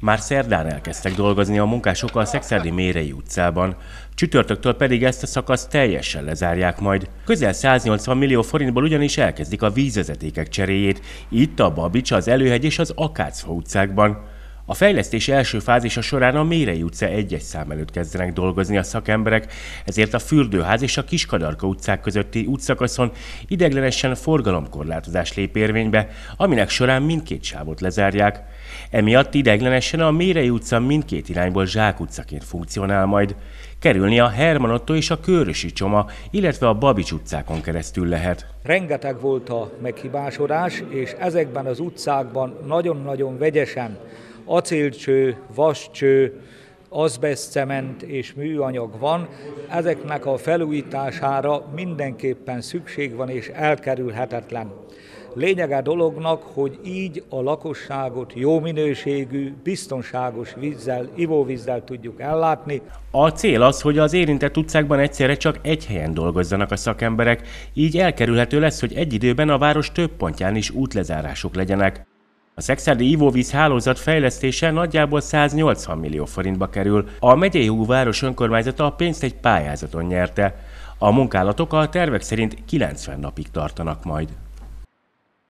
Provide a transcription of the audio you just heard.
Már szerdán elkezdtek dolgozni a munkások a Szexádi Mérei utcában. Csütörtöktől pedig ezt a szakaszt teljesen lezárják majd. Közel 180 millió forintból ugyanis elkezdik a vízvezetékek cseréjét, itt a Babics, az Előhegy és az Akácfa utcákban. A fejlesztés első fázisa során a Mérei utca egy-egy szám előtt kezdenek dolgozni a szakemberek, ezért a Fürdőház és a Kiskadarka utcák közötti útszakaszon ideglenesen forgalomkorlátozás lép érvénybe, aminek során mindkét sávot lezárják. Emiatt ideglenesen a Mérei utca mindkét irányból Zsák utcaként funkcionál majd. Kerülni a Herman Otto és a Körösi Csoma, illetve a Babics utcákon keresztül lehet. Rengeteg volt a meghibásodás, és ezekben az utcákban nagyon-nagyon vegyesen acélcső, vascső, azbeszcement és műanyag van, ezeknek a felújítására mindenképpen szükség van és elkerülhetetlen. Lényege dolognak, hogy így a lakosságot jó minőségű, biztonságos vízzel, ivóvízzel tudjuk ellátni. A cél az, hogy az érintett utcákban egyszerre csak egy helyen dolgozzanak a szakemberek, így elkerülhető lesz, hogy egy időben a város több pontján is útlezárások legyenek. A szexádi ivóvíz hálózat fejlesztése nagyjából 180 millió forintba kerül. A megyei város önkormányzata a pénzt egy pályázaton nyerte. A munkálatok a tervek szerint 90 napig tartanak majd.